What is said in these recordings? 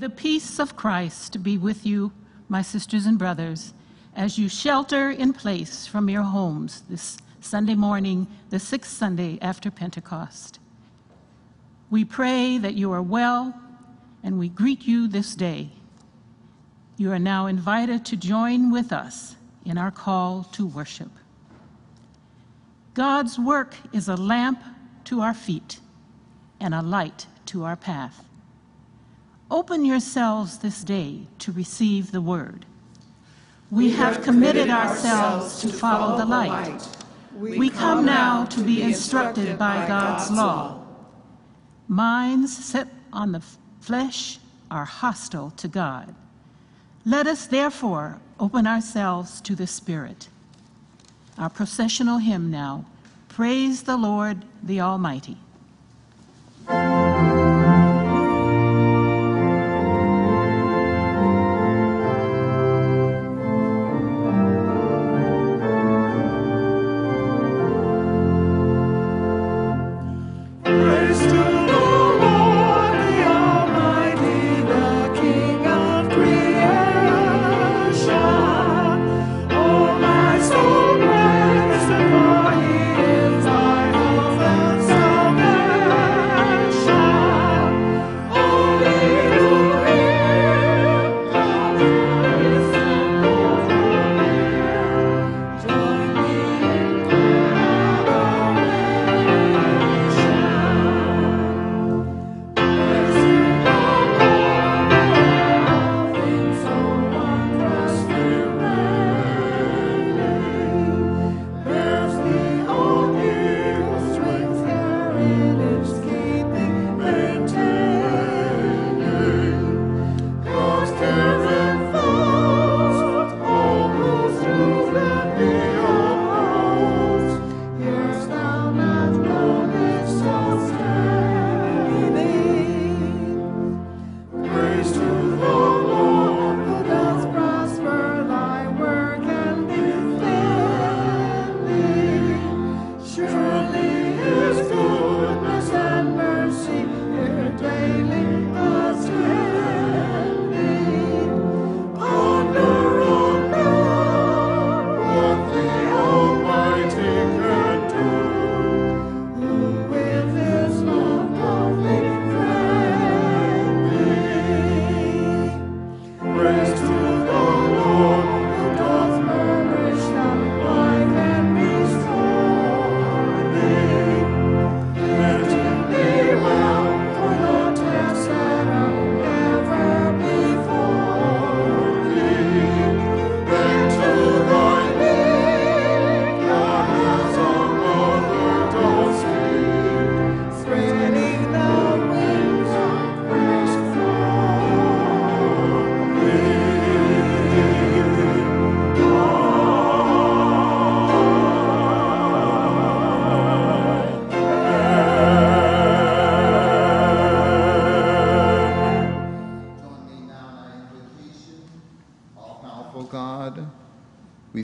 the peace of Christ be with you, my sisters and brothers, as you shelter in place from your homes this Sunday morning, the sixth Sunday after Pentecost. We pray that you are well, and we greet you this day. You are now invited to join with us in our call to worship. God's work is a lamp to our feet and a light to our path. Open yourselves this day to receive the word. We have committed ourselves to follow the light. We come now to be instructed by God's law. Minds set on the flesh are hostile to God. Let us therefore open ourselves to the Spirit. Our processional hymn now Praise the Lord the Almighty.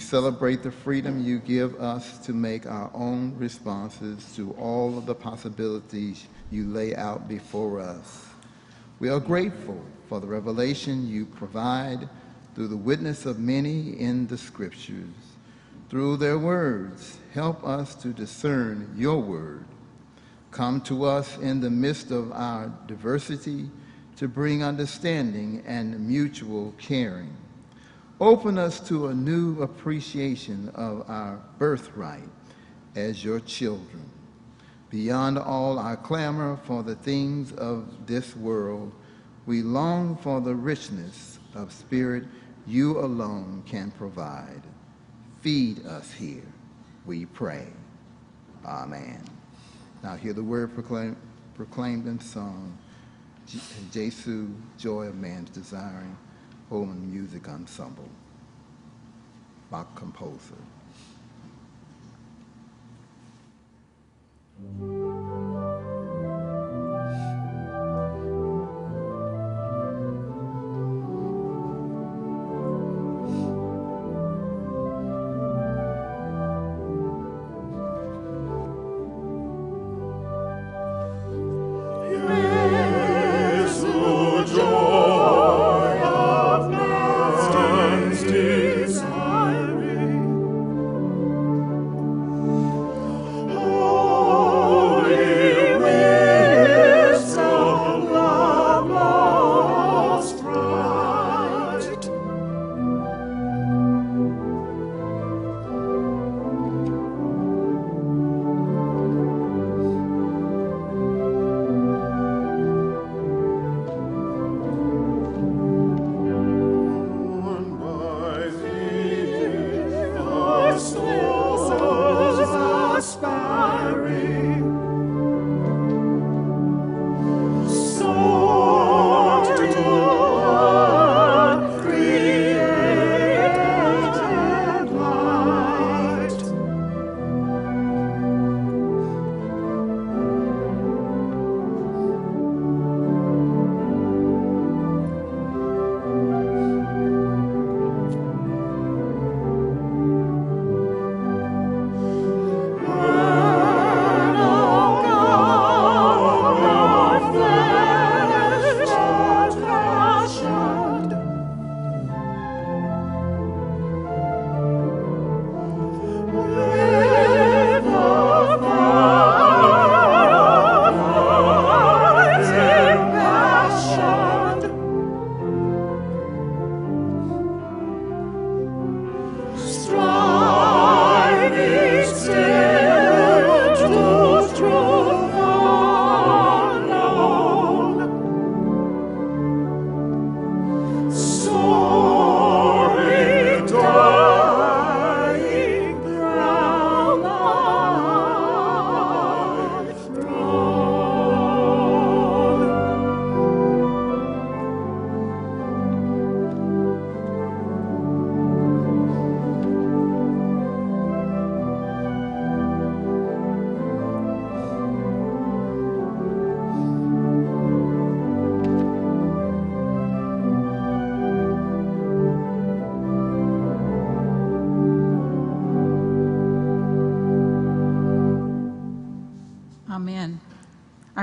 Celebrate the freedom you give us to make our own responses to all of the possibilities you lay out before us. We are grateful for the revelation you provide through the witness of many in the scriptures. Through their words, help us to discern your word. Come to us in the midst of our diversity to bring understanding and mutual caring. Open us to a new appreciation of our birthright as your children. Beyond all our clamor for the things of this world, we long for the richness of spirit you alone can provide. Feed us here, we pray. Amen. Now hear the word proclaim, proclaimed in song, Jesu, joy of man's desiring. Holman Music Ensemble, Bach composer.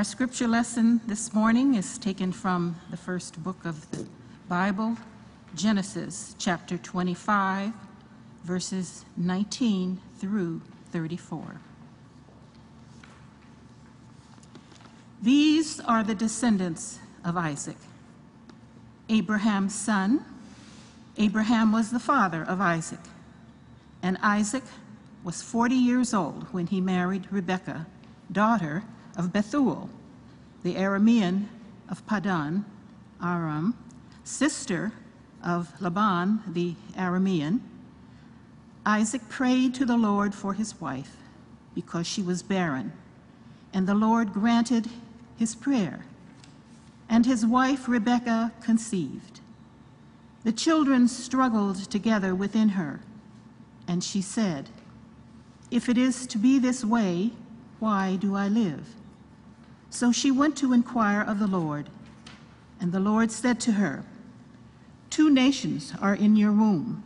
Our scripture lesson this morning is taken from the first book of the Bible, Genesis chapter 25, verses 19 through 34. These are the descendants of Isaac. Abraham's son. Abraham was the father of Isaac. And Isaac was 40 years old when he married Rebekah, daughter of Bethuel, the Aramean of Padan Aram, sister of Laban the Aramean. Isaac prayed to the Lord for his wife because she was barren, and the Lord granted his prayer. And his wife Rebekah conceived. The children struggled together within her, and she said, If it is to be this way, why do I live? So she went to inquire of the Lord, and the Lord said to her, Two nations are in your womb,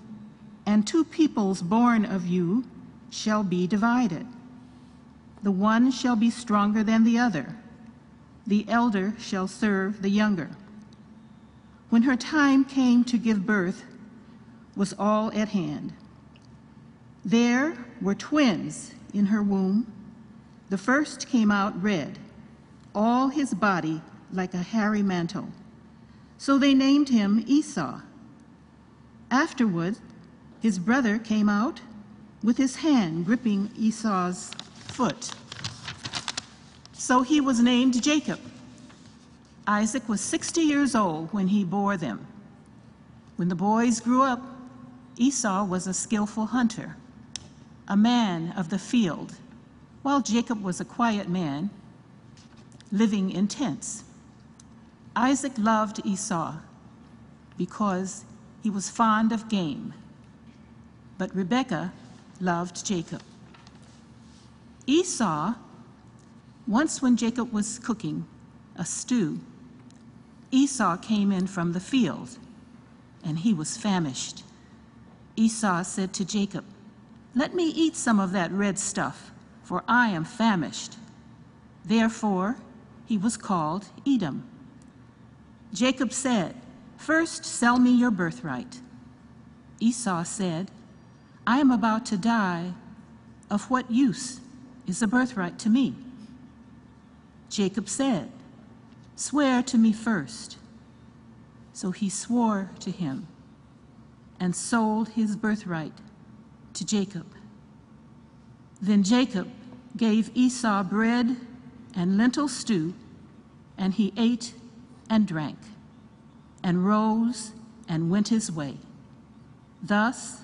and two peoples born of you shall be divided. The one shall be stronger than the other, the elder shall serve the younger. When her time came to give birth, was all at hand. There were twins in her womb. The first came out red, all his body like a hairy mantle. So they named him Esau. Afterward, his brother came out with his hand gripping Esau's foot. So he was named Jacob. Isaac was 60 years old when he bore them. When the boys grew up, Esau was a skillful hunter, a man of the field, while Jacob was a quiet man, living in tents. Isaac loved Esau because he was fond of game, but Rebekah loved Jacob. Esau, once when Jacob was cooking a stew, Esau came in from the field, and he was famished. Esau said to Jacob, Let me eat some of that red stuff, for I am famished. Therefore, he was called Edom. Jacob said, First sell me your birthright. Esau said, I am about to die. Of what use is a birthright to me? Jacob said, Swear to me first. So he swore to him and sold his birthright to Jacob. Then Jacob gave Esau bread and lentil stew, and he ate and drank, and rose and went his way. Thus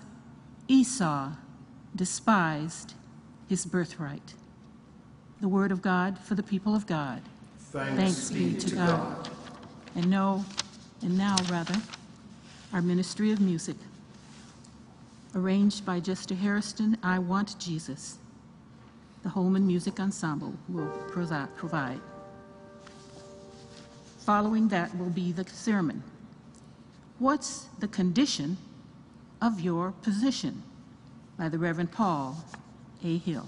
Esau despised his birthright. The word of God for the people of God. Thanks, be to God. And know, and now rather, our Ministry of Music, arranged by Jester Hairston, I Want Jesus. The Holman Music Ensemble will provide. Following that will be the sermon. What's the condition of your position? By the Reverend Paul A. Hill.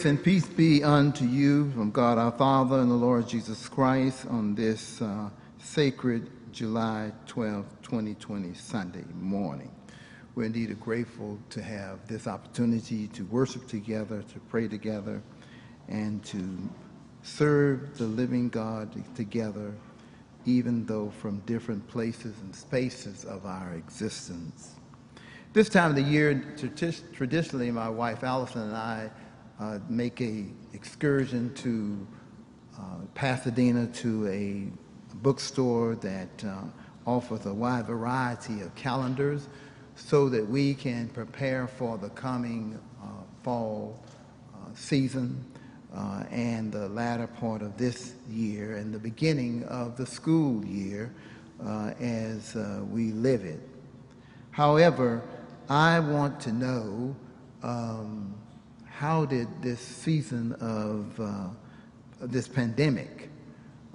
Grace and peace be unto you from God our Father and the Lord Jesus Christ on this uh, sacred July 12, 2020 Sunday morning. We're indeed grateful to have this opportunity to worship together, to pray together, and to serve the living God together, even though from different places and spaces of our existence. This time of the year, traditionally, my wife Allison and I uh, make a excursion to uh, Pasadena to a bookstore that uh, offers a wide variety of calendars so that we can prepare for the coming uh, fall uh, season and the latter part of this year and the beginning of the school year as we live it. However, I want to know um, how did this season of uh, this pandemic,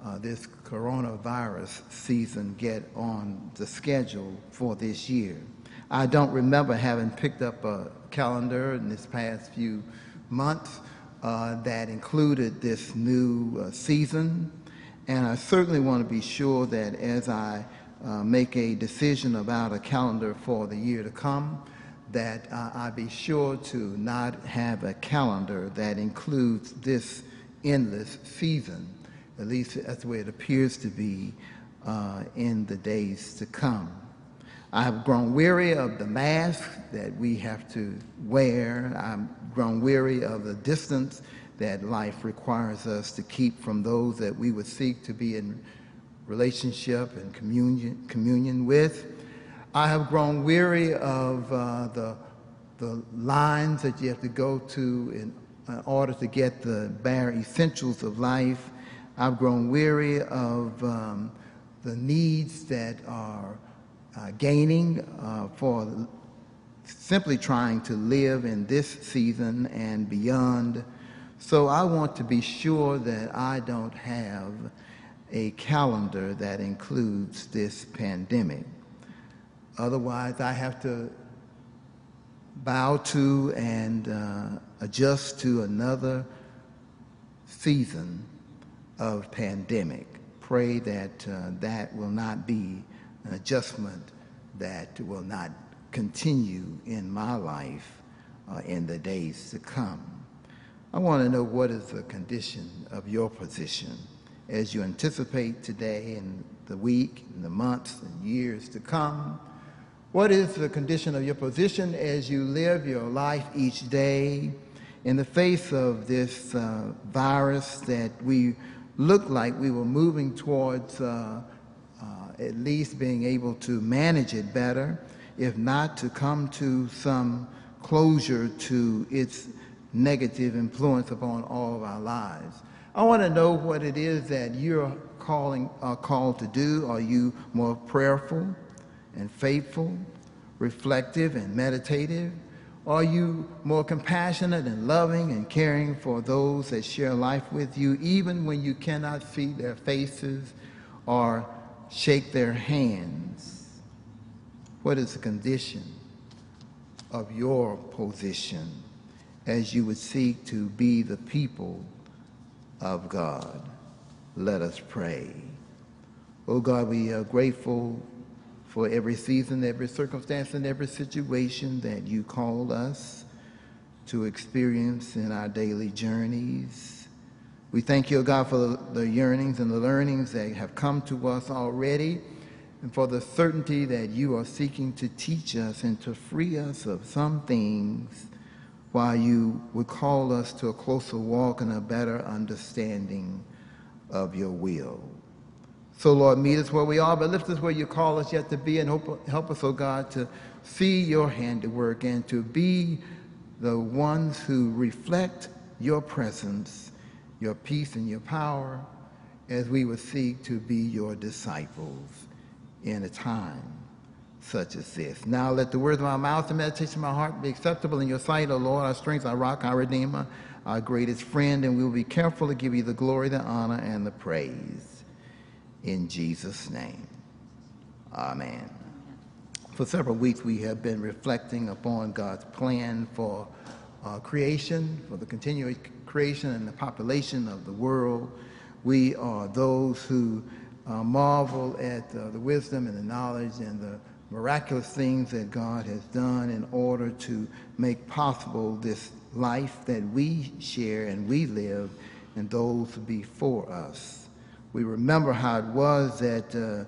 uh, this coronavirus season, get on the schedule for this year? I don't remember having picked up a calendar in this past few months uh, that included this new uh, season. And I certainly want to be sure that as I uh, make a decision about a calendar for the year to come, that uh, I be sure to not have a calendar that includes this endless season. At least that's the way it appears to be uh, in the days to come. I have grown weary of the mask that we have to wear. I've grown weary of the distance that life requires us to keep from those that we would seek to be in relationship and communion, communion with. I have grown weary of uh, the, the lines that you have to go to in, in order to get the bare essentials of life. I've grown weary of um, the needs that are uh, gaining uh, for simply trying to live in this season and beyond. So I want to be sure that I don't have a calendar that includes this pandemic. Otherwise, I have to bow to and uh, adjust to another season of pandemic. Pray that uh, that will not be an adjustment that will not continue in my life uh, in the days to come. I want to know what is the condition of your position as you anticipate today and the week and the months and years to come. What is the condition of your position as you live your life each day in the face of this uh, virus that we looked like we were moving towards uh, uh, at least being able to manage it better, if not to come to some closure to its negative influence upon all of our lives. I want to know what it is that you're calling, uh, called to do. Are you more prayerful? And faithful, reflective and meditative? Are you more compassionate and loving and caring for those that share life with you, even when you cannot see their faces or shake their hands? What is the condition of your position as you would seek to be the people of God? Let us pray. Oh God, we are grateful for every season, every circumstance, and every situation that you call us to experience in our daily journeys. We thank you, God, for the yearnings and the learnings that have come to us already, and for the certainty that you are seeking to teach us and to free us of some things while you would call us to a closer walk and a better understanding of your will. So, Lord, meet us where we are, but lift us where you call us yet to be, and help, help us, oh God, to see your handiwork and to be the ones who reflect your presence, your peace, and your power as we would seek to be your disciples in a time such as this. Now let the words of my mouth and meditation of my heart be acceptable in your sight, O Lord, our strength, our rock, our redeemer, our greatest friend, and we will be careful to give you the glory, the honor, and the praise in Jesus' name. Amen. For several weeks, we have been reflecting upon God's plan for uh, creation, for the continuing creation and the population of the world. We are those who uh, marvel at uh, the wisdom and the knowledge and the miraculous things that God has done in order to make possible this life that we share and we live and those before us. We remember how it was that uh,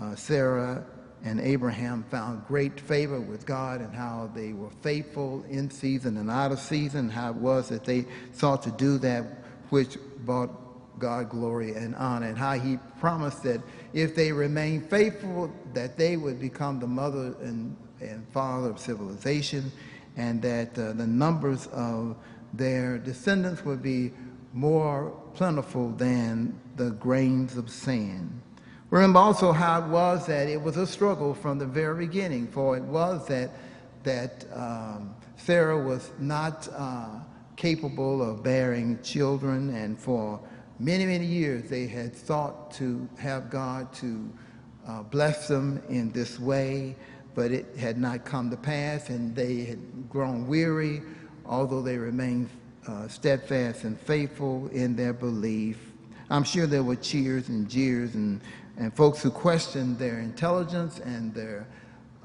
uh, Sarah and Abraham found great favor with God and how they were faithful in season and out of season, how it was that they sought to do that which brought God glory and honor, and how he promised that if they remained faithful, that they would become the mother and, and father of civilization, and that uh, the numbers of their descendants would be more plentiful than the grains of sand. Remember also how it was that it was a struggle from the very beginning, for it was that, that um, Sarah was not uh, capable of bearing children, and for many, many years they had sought to have God to uh, bless them in this way, but it had not come to pass, and they had grown weary, although they remained uh, steadfast and faithful in their belief. I'm sure there were cheers and jeers and and folks who questioned their intelligence and their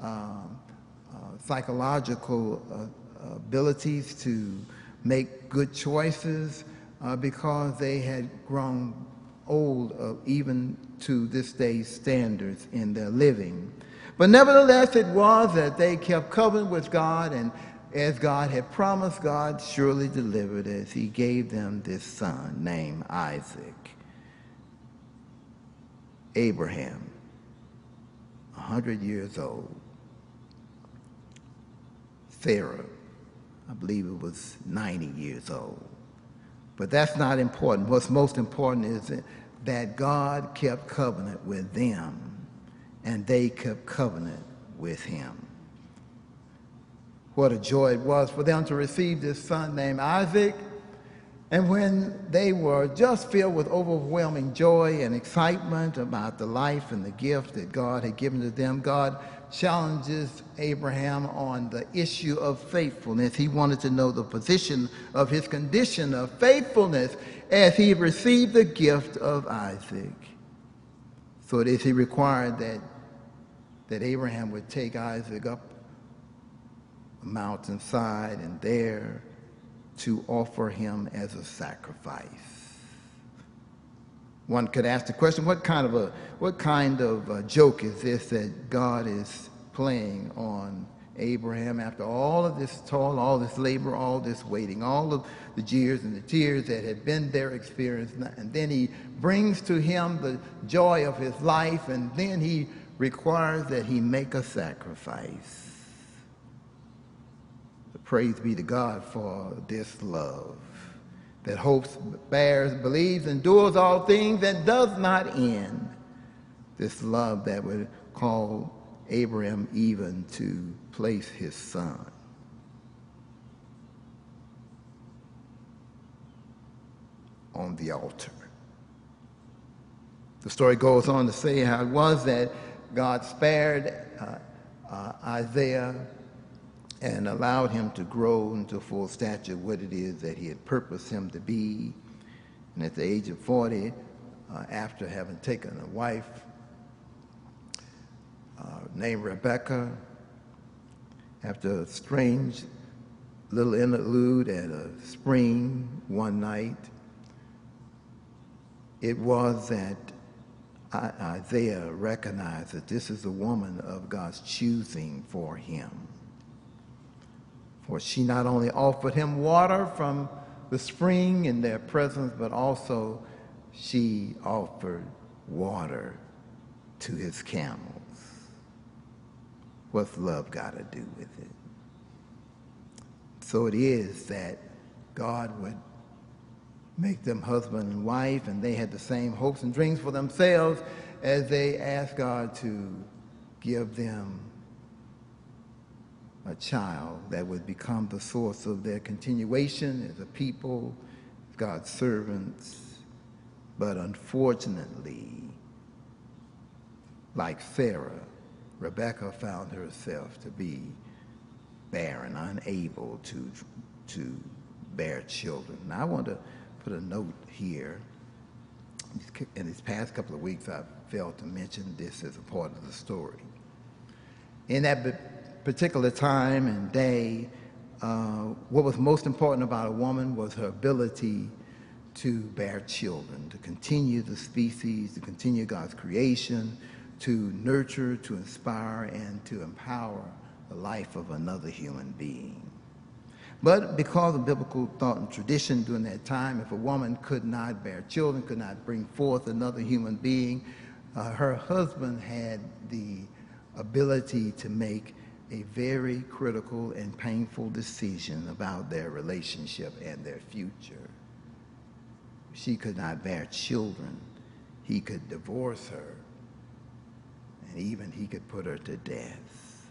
uh, uh, psychological uh, abilities to make good choices uh, because they had grown old even to this day's standards in their living. But nevertheless, it was that they kept covenant with God, and as God had promised, God surely delivered as He gave them this son named Isaac. Abraham, 100 years old. Sarah, I believe it was 90 years old. But that's not important. What's most important is that God kept covenant with them and they kept covenant with him. What a joy it was for them to receive this son named Isaac and when they were just filled with overwhelming joy and excitement about the life and the gift that God had given to them, God challenges Abraham on the issue of faithfulness. He wanted to know the position of his condition of faithfulness as he received the gift of Isaac. So it is he required that, that Abraham would take Isaac up mountainside and there to offer him as a sacrifice. One could ask the question, what kind of a, what kind of a joke is this that God is playing on Abraham after all of this toil, all this labor, all this waiting, all of the jeers and the tears that had been their experience. And then he brings to him the joy of his life, and then he requires that he make a sacrifice. Praise be to God for this love that hopes, bears, believes, endures all things, and does not end. This love that would call Abraham even to place his son. on the altar. The story goes on to say how it was that God spared uh, uh, Isaiah and allowed him to grow into full stature what it is that he had purposed him to be. And at the age of 40, uh, after having taken a wife uh, named Rebecca, after a strange little interlude at a spring one night, it was that Isaiah recognized that this is a woman of God's choosing for him. For she not only offered him water from the spring in their presence, but also she offered water to his camels. What's love got to do with it? So it is that God would make them husband and wife, and they had the same hopes and dreams for themselves as they asked God to give them a child that would become the source of their continuation as a people, God's servants. But unfortunately, like Sarah, Rebecca found herself to be barren, unable to, to bear children. Now, I want to put a note here. In these past couple of weeks, I've failed to mention this as a part of the story. In that particular time and day, uh, what was most important about a woman was her ability to bear children, to continue the species, to continue God's creation, to nurture, to inspire, and to empower the life of another human being. But because of biblical thought and tradition during that time, if a woman could not bear children, could not bring forth another human being, uh, her husband had the ability to make a very critical and painful decision about their relationship and their future. She could not bear children. He could divorce her, and even he could put her to death.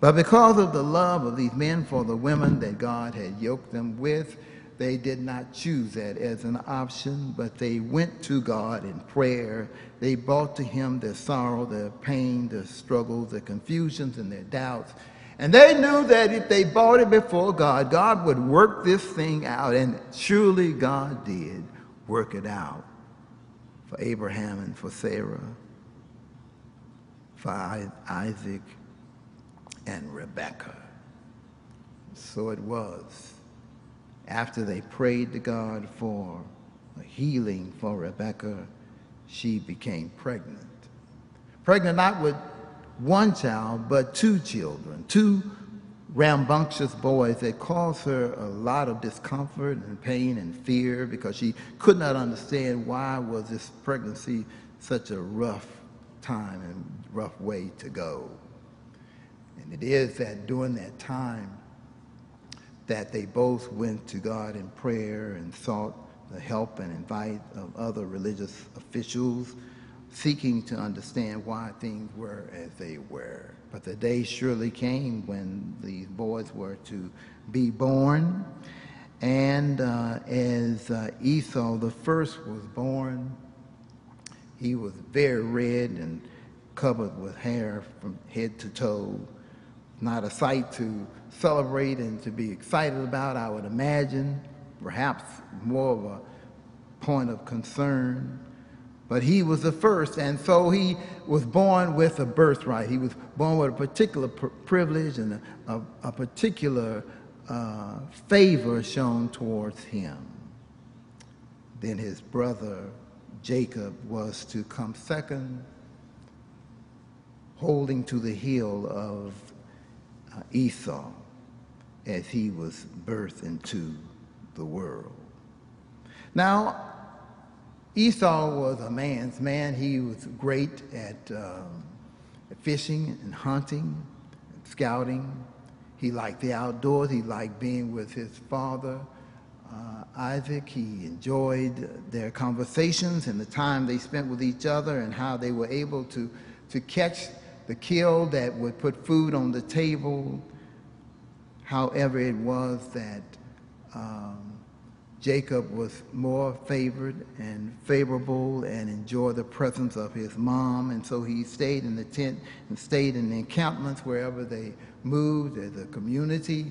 But because of the love of these men for the women that God had yoked them with, they did not choose that as an option, but they went to God in prayer. They brought to Him their sorrow, their pain, their struggles, their confusions, and their doubts. And they knew that if they brought it before God, God would work this thing out. And surely God did work it out for Abraham and for Sarah, for Isaac and Rebekah. So it was. After they prayed to God for a healing for Rebecca, she became pregnant. Pregnant not with one child, but two children, two rambunctious boys that caused her a lot of discomfort and pain and fear because she could not understand why was this pregnancy such a rough time and rough way to go. And it is that during that time that they both went to God in prayer and sought the help and invite of other religious officials, seeking to understand why things were as they were. But the day surely came when these boys were to be born. And uh, as uh, Esau, the first, was born, he was very red and covered with hair from head to toe. Not a sight to celebrate and to be excited about, I would imagine. Perhaps more of a point of concern. But he was the first, and so he was born with a birthright. He was born with a particular pr privilege and a, a, a particular uh, favor shown towards him. Then his brother Jacob was to come second, holding to the heel of Esau as he was birthed into the world. Now, Esau was a man's man. He was great at, um, fishing and hunting and scouting. He liked the outdoors. He liked being with his father, uh, Isaac. He enjoyed their conversations and the time they spent with each other and how they were able to, to catch the kill that would put food on the table. However, it was that um, Jacob was more favored and favorable and enjoyed the presence of his mom. And so he stayed in the tent and stayed in the encampments wherever they moved as a community.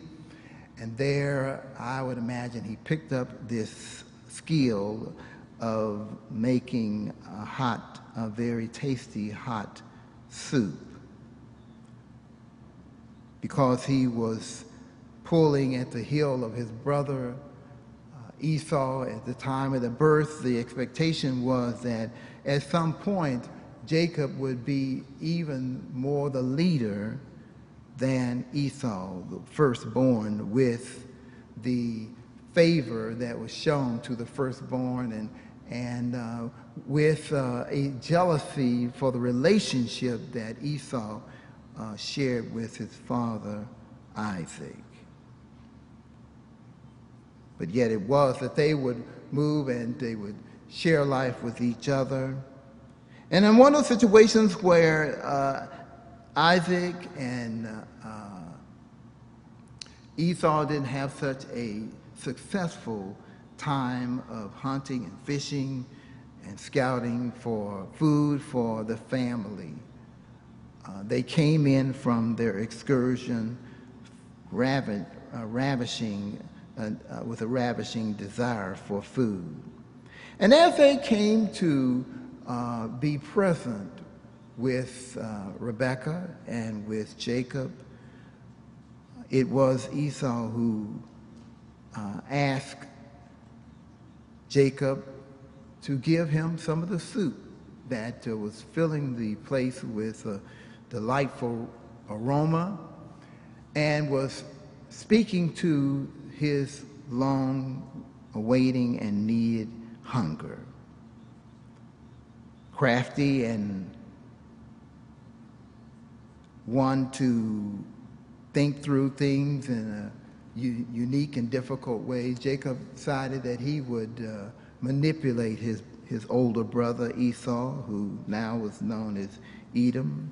And there, I would imagine he picked up this skill of making a hot, a very tasty hot soup. Because he was pulling at the heel of his brother Esau at the time of the birth, the expectation was that at some point Jacob would be even more the leader than Esau, the firstborn, with the favor that was shown to the firstborn and, and uh, with uh, a jealousy for the relationship that Esau uh, shared with his father Isaac but yet it was that they would move and they would share life with each other. And in one of those situations where uh, Isaac and uh, Esau didn't have such a successful time of hunting and fishing and scouting for food for the family. Uh, they came in from their excursion, uh, ravishing uh, uh, with a ravishing desire for food. And as they came to uh, be present with Rebekah and with Jacob, it was Esau who asked Jacob to give him some of the soup that was filling the place with delightful aroma and was speaking to his long awaiting and needed hunger. Crafty and one to think through things in a u- unique and difficult ways, Jacob decided that he would uh, manipulate his, his older brother Esau, who now was known as Edom.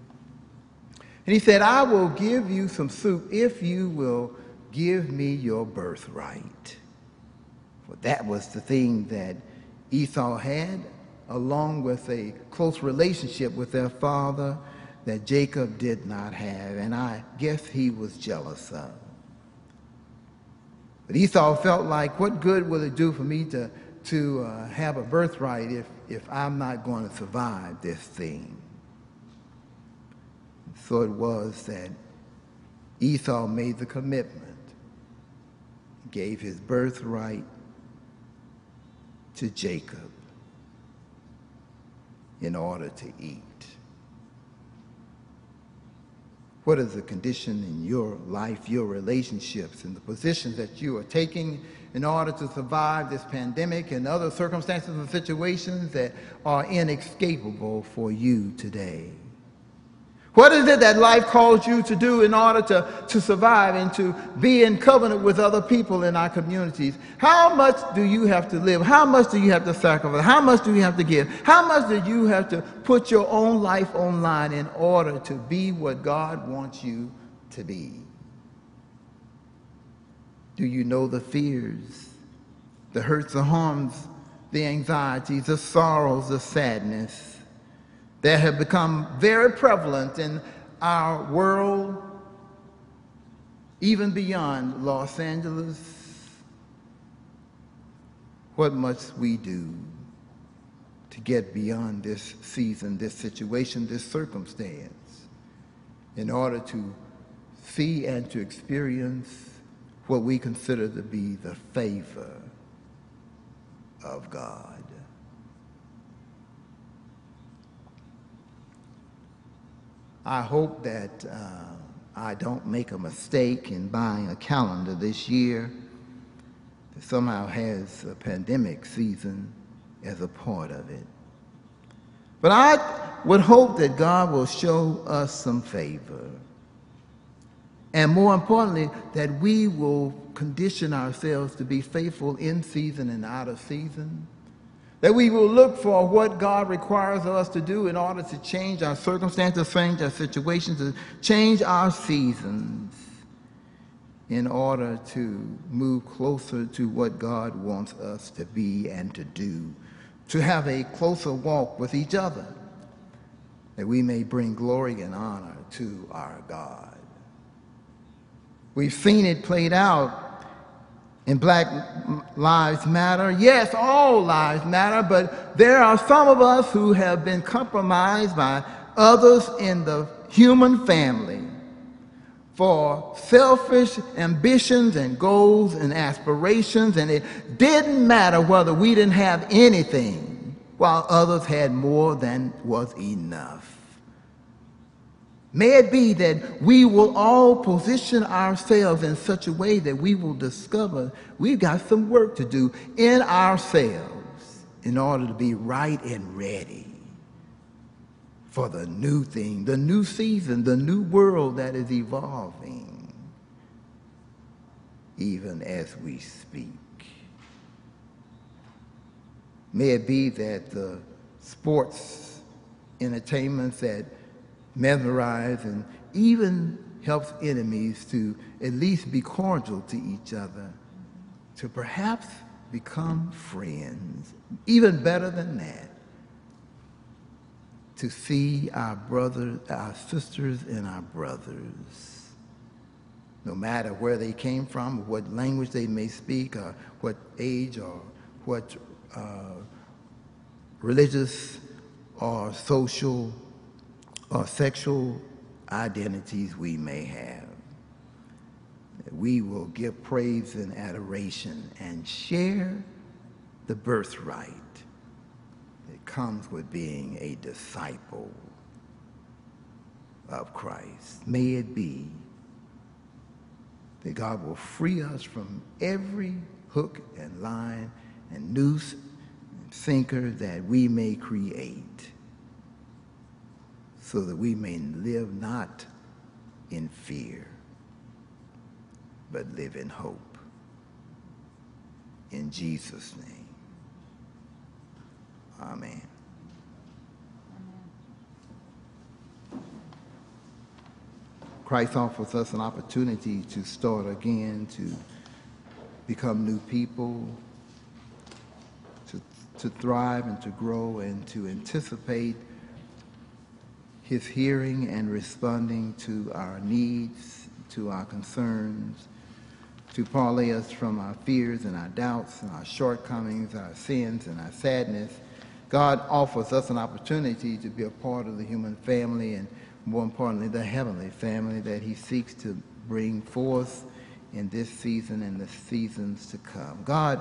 And he said, I will give you some soup if you will give me your birthright. For that was the thing that Esau had, along with a close relationship with their father that Jacob did not have, and I guess he was jealous of. But Esau felt like, what good will it do for me to, to uh, have a birthright if, if I'm not going to survive this thing? So it was that Esau made the commitment, gave his birthright to Jacob in order to eat. What is the condition in your life, your relationships, and the positions that you are taking in order to survive this pandemic and other circumstances and situations that are inescapable for you today? What is it that life calls you to do in order to, to survive and to be in covenant with other people in our communities? How much do you have to live? How much do you have to sacrifice? How much do you have to give? How much do you have to put your own life online in order to be what God wants you to be? Do you know the fears, the hurts, the harms, the anxieties, the sorrows, the sadness? That have become very prevalent in our world, even beyond Los Angeles. What must we do to get beyond this season, this situation, this circumstance, in order to see and to experience what we consider to be the favor of God? I hope that uh, I don't make a mistake in buying a calendar this year that somehow has a pandemic season as a part of it. But I would hope that God will show us some favor. And more importantly, that we will condition ourselves to be faithful in season and out of season that we will look for what God requires of us to do in order to change our circumstances, change our situations, to change our seasons in order to move closer to what God wants us to be and to do, to have a closer walk with each other, that we may bring glory and honor to our God. We've seen it played out in Black Lives Matter. Yes, all lives matter, but there are some of us who have been compromised by others in the human family for selfish ambitions and goals and aspirations, and it didn't matter whether we didn't have anything while others had more than was enough. May it be that we will all position ourselves in such a way that we will discover we've got some work to do in ourselves in order to be right and ready for the new thing, the new season, the new world that is evolving, even as we speak. May it be that the sports entertainments that mesmerize and even helps enemies to at least be cordial to each other, to perhaps become friends, even better than that, to see our brothers, our sisters, and our brothers. No matter where they came from, what language they may speak, or what age, or what uh, religious or social or sexual identities we may have. We will give praise and adoration and share the birthright that comes with being a disciple of Christ. May it be that God will free us from every hook and line and noose and sinker that we may create so that we may live not in fear, but live in hope. In Jesus' name. Amen. Christ offers us an opportunity to start again, to become new people, to, to thrive and to grow and to anticipate his hearing and responding to our needs, to our concerns, to parlay us from our fears and our doubts and our shortcomings, our sins and our sadness. God offers us an opportunity to be a part of the human family and more importantly, the heavenly family that he seeks to bring forth in this season and the seasons to come. God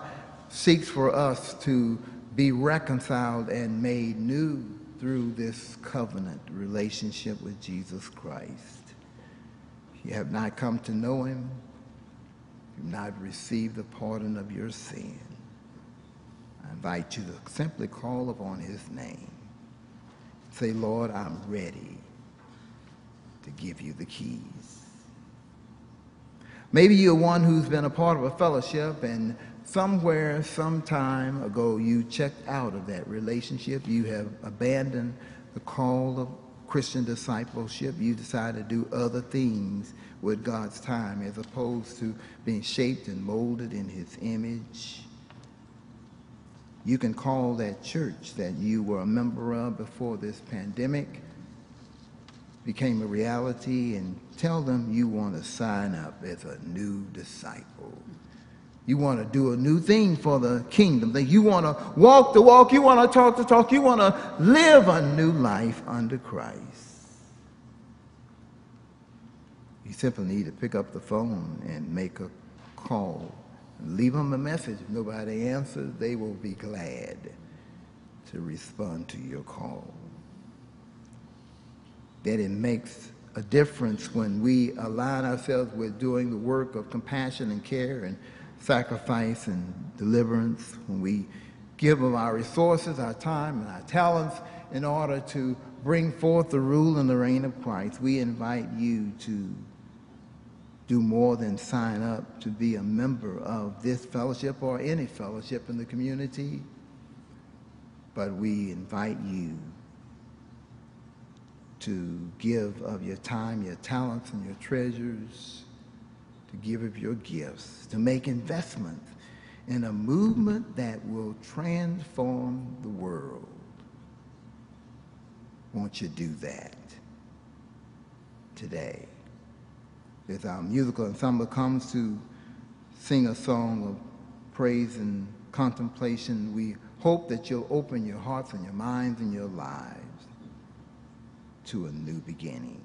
seeks for us to be reconciled and made new through this covenant relationship with Jesus Christ. If you have not come to know him, you've not received the pardon of your sin, I invite you to simply call upon his name. Say, Lord, I'm ready to give you the keys. Maybe you're one who's been a part of a fellowship and somewhere, some time ago, you checked out of that relationship. You have abandoned the call of Christian discipleship. You decided to do other things with God's time as opposed to being shaped and molded in his image. You can call that church that you were a member of before this pandemic became a reality and tell them you want to sign up as a new disciple. You want to do a new thing for the kingdom. That you want to walk the walk. You want to talk the talk. You want to live a new life under Christ. You simply need to pick up the phone and make a call. Leave them a message. If nobody answers, they will be glad to respond to your call that it makes a difference when we align ourselves with doing the work of compassion and care and sacrifice and deliverance, when we give of our resources, our time, and our talents in order to bring forth the rule and the reign of Christ, we invite you to do more than sign up to be a member of this fellowship or any fellowship in the community, but we invite you to give of your time, your talents, and your treasures, to give of your gifts, to make investments in a movement that will transform the world. Won't you do that today? As our musical ensemble comes to sing a song of praise and contemplation, we hope that you'll open your hearts and your minds and your lives to a new beginning.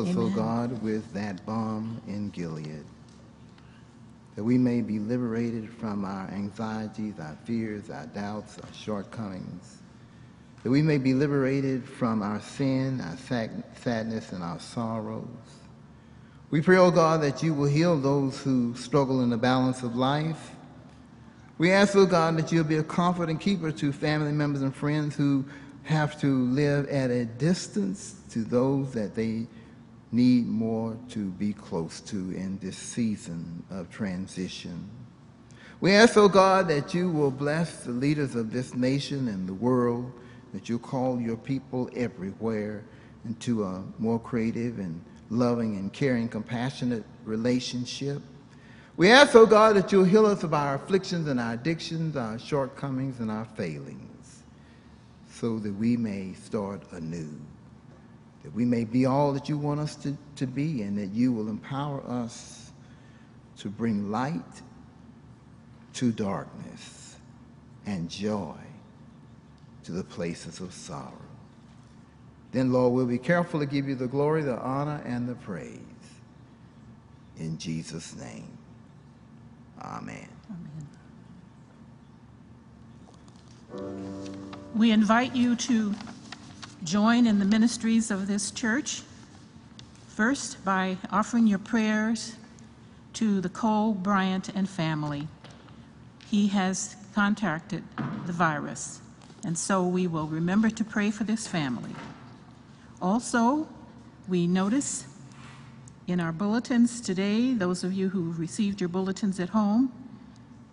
Us, O Amen. God, with that balm in Gilead, that we may be liberated from our anxieties, our fears, our doubts, our shortcomings, that we may be liberated from our sin, our sad- sadness, and our sorrows. We pray, O God, that you will heal those who struggle in the balance of life. We ask, O God, that you'll be a comfort and keeper to family members and friends who have to live at a distance to those that they need more to be close to in this season of transition. We ask, O God, that you will bless the leaders of this nation and the world, that you'll call your people everywhere into a more creative and loving and caring, compassionate relationship. We ask, O God, that you'll heal us of our afflictions and our addictions, our shortcomings and our failings, so that we may start anew, that we may be all that you want us to, to be, and that you will empower us to bring light to darkness and joy to the places of sorrow. Then, Lord, we'll be careful to give you the glory, the honor, and the praise. In Jesus' name, amen. amen. We invite you to join in the ministries of this church, first by offering your prayers to the Cole Bryant and family. He has contacted the virus, and so we will remember to pray for this family. Also, we notice in our bulletins today, those of you who received your bulletins at home,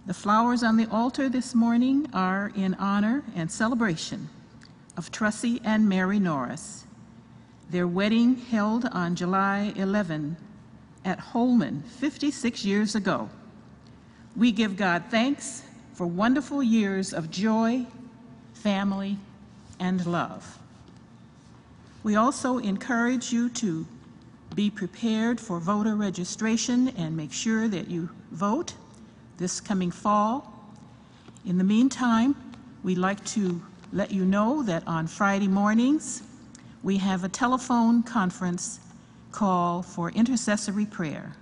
the flowers on the altar this morning are in honor and celebration of Trussie and Mary Norris. Their wedding held on July 11 at Holman 56 years ago. We give God thanks for wonderful years of joy, family, and love. We also encourage you to be prepared for voter registration and make sure that you vote this coming fall. In the meantime, we'd like to let you know that on Friday mornings, we have a telephone conference call for intercessory prayer,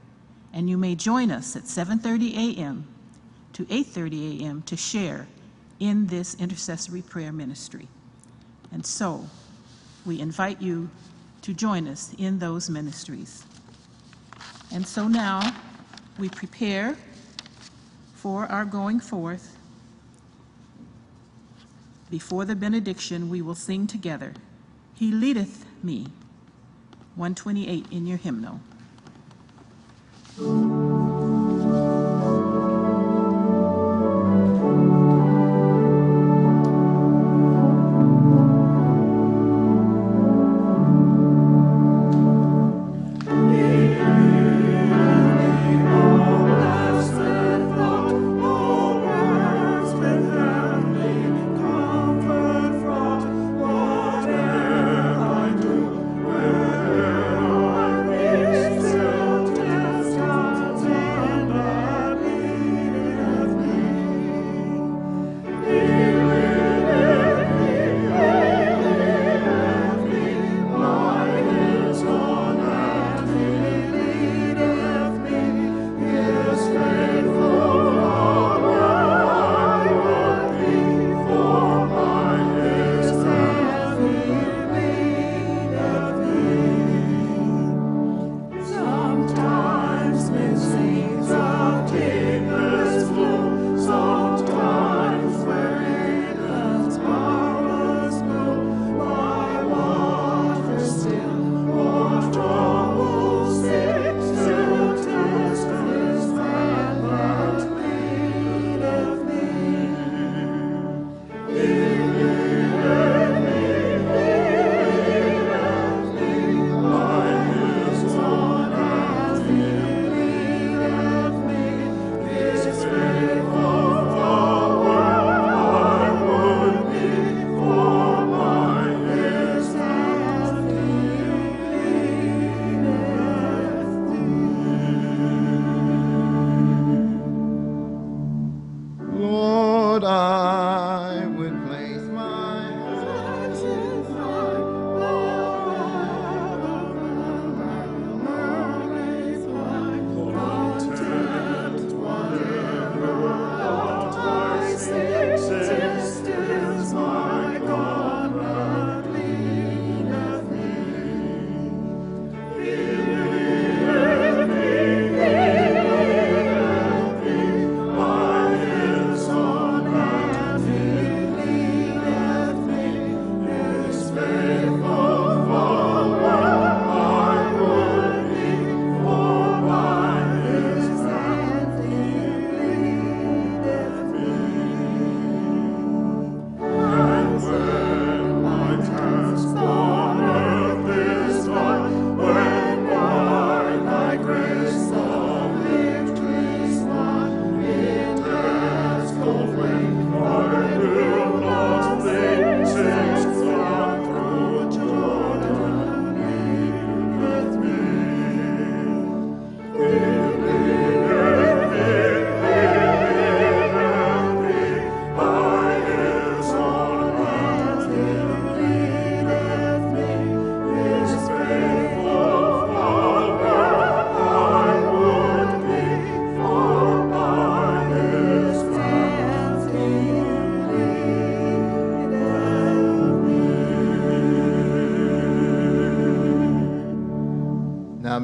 and you may join us at 7:30 a.m. to 8:30 a.m. to share in this intercessory prayer ministry. And so, we invite you to join us in those ministries. And so now, we prepare for our going forth. Before the benediction, we will sing together, He leadeth me, 128 in your hymnal.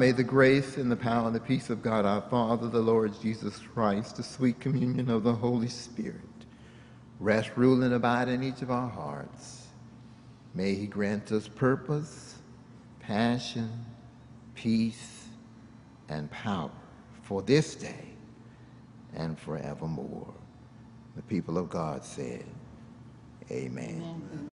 May the grace and the power and the peace of God our Father, the Lord Jesus Christ, the sweet communion of the Holy Spirit, rest, rule, and abide in each of our hearts. May he grant us purpose, passion, peace, and power for this day and forevermore. The people of God said, Amen.